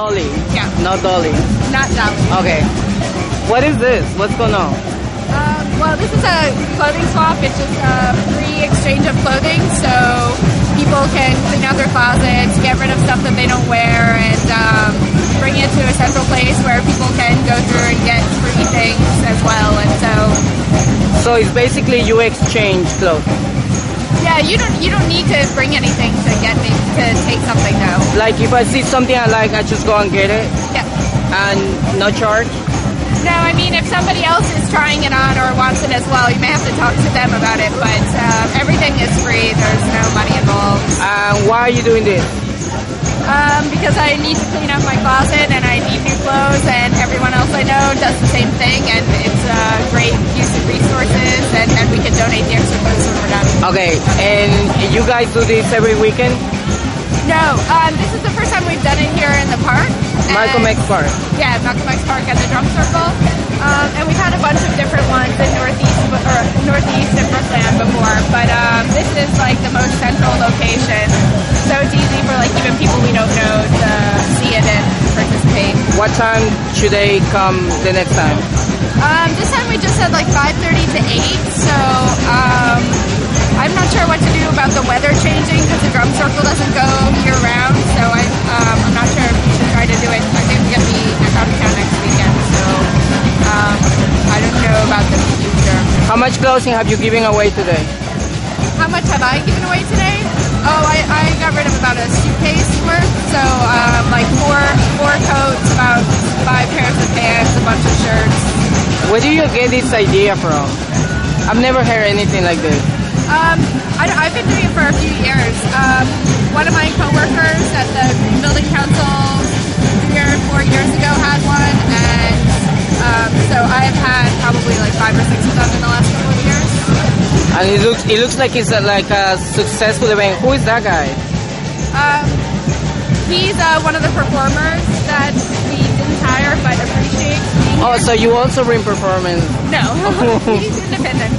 Lolly. Yeah. Not Dolly. Not Dolly. Okay. What is this? What's going on? Um, well, this is a clothing swap. It's just a free exchange of clothing, so people can clean out their closets, get rid of stuff that they don't wear, and um, bring it to a central place where people can go through and get free things as well. And so, So it's basically you exchange clothes. yeah, you don't you don't need to bring anything to get me to take something though. Like if I see something I like, I just go and get it Yeah. and no charge. No, I mean if somebody else is trying it on or wants it as well, you may have to talk to them about it. But uh, everything is free. There's no money involved. And why are you doing this? Um, because I need to clean up my closet and I need new clothes, and everyone else I know does the same thing, and it's a great use of resources, and then we can donate the extra clothes when we're done. Okay, and you guys do this every weekend? No, um, this is the first time we've done it here in the park. Malcolm X Park. Yeah, Malcolm X Park at the Drum Circle. Um, and we've had a bunch of different ones in Northeast or Northeast and Brookland before, but um, this is like the most central location, so it's easy for like even people we don't know to see it and participate. What time should they come the next time? Um, this time we just said like 5:30 to 8, so um, I'm not sure what to do about How much clothing have you given away today? How much have I given away today? Oh, I, I got rid of about a suitcase worth. So um, like four four coats, about five pairs of pants, a bunch of shirts. Where do you get this idea from? I've never heard anything like this. Um, I, have been doing it for a few years. Um, one of my coworkers at the building council three or four years ago had one, and um, so I've had And it looks it looks like it's a, like a successful event. Who is that guy? Um, he's uh, one of the performers that we didn't hire but appreciates Oh, so you also bring performance. No, he's independent.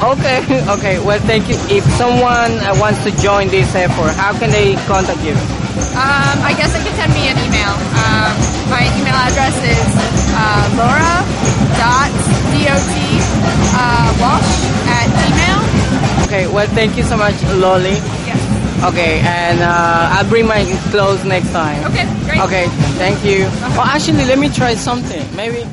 Okay, okay. Well, thank you. If someone uh, wants to join this effort, how can they contact you? Um, I guess they can send me an email. Um, my email address is uh, laura Okay, well, thank you so much, Lolly. Yes. Okay, and uh, I'll bring my clothes next time. Okay, great. Okay, thank you. Oh, actually, let me try something. Maybe.